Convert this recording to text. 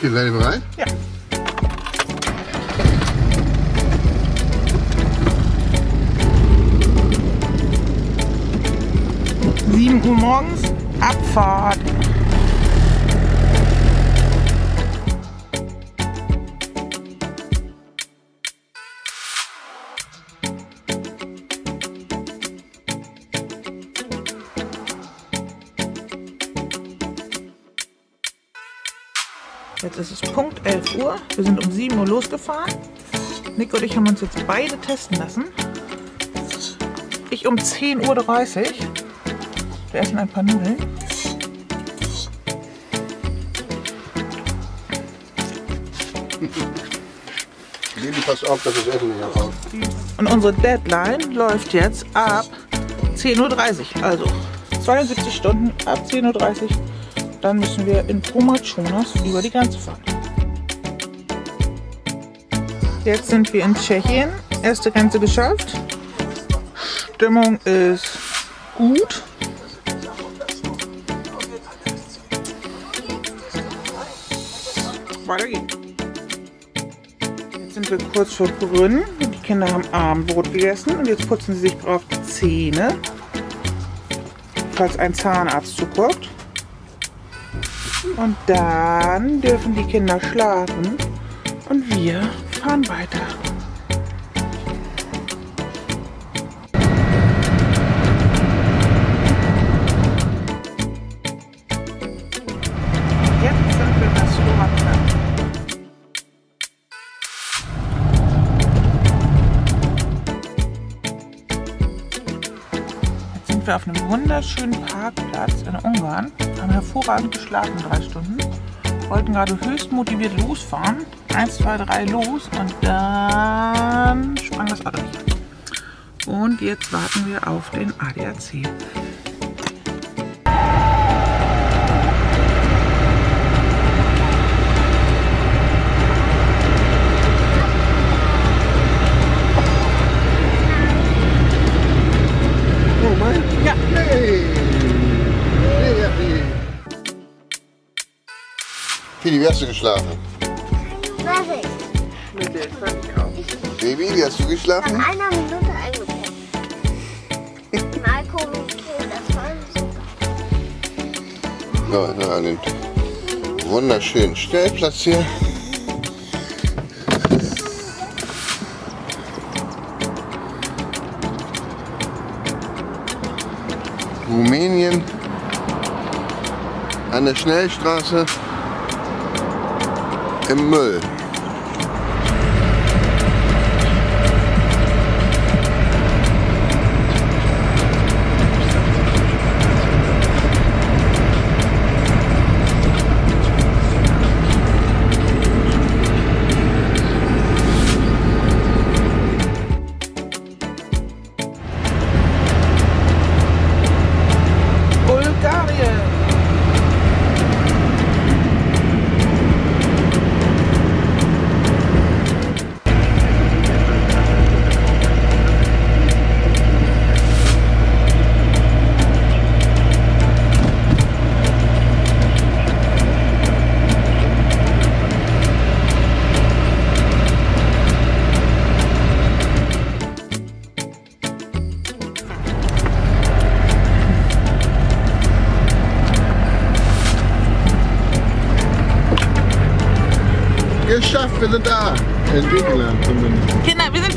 Okay, seid ihr bereit? Ja. Sieben Uhr morgens, Abfahrt. Jetzt ist es Punkt 11 Uhr. Wir sind um 7 Uhr losgefahren. Nick und ich haben uns jetzt beide testen lassen. Ich um 10.30 Uhr. Wir essen ein paar Nudeln. Baby, pass auf, dass das Essen nicht abhaut. Und unsere Deadline läuft jetzt ab 10.30 Uhr. Also 72 Stunden ab 10.30 Uhr. Dann müssen wir in Pumachonas über die Grenze fahren. Jetzt sind wir in Tschechien. Erste Grenze geschafft. Stimmung ist gut. Weiter geht's. Jetzt sind wir kurz vor Brünn. Die Kinder haben Abendbrot gegessen und jetzt putzen sie sich brav die Zähne, falls ein Zahnarzt zuguckt. Und dann dürfen die Kinder schlafen und wir fahren weiter. Wir auf einem wunderschönen Parkplatz in Ungarn, haben hervorragend geschlafen, drei Stunden, wollten gerade höchst motiviert losfahren. Eins, zwei, drei, los und dann sprang das Auto nicht. Und jetzt warten wir auf den ADAC. Fili, wie hast du geschlafen? Weiß ich. Baby, wie hast du Nach geschlafen? einer Minute eingepennt. Alkohol, das war super. So, na, an den wunderschönen Stellplatz hier. Rumänien an der Schnellstraße im Müll. Geschafft, wir sind da. In Griechenland zumindest. Kinder, wir sind da.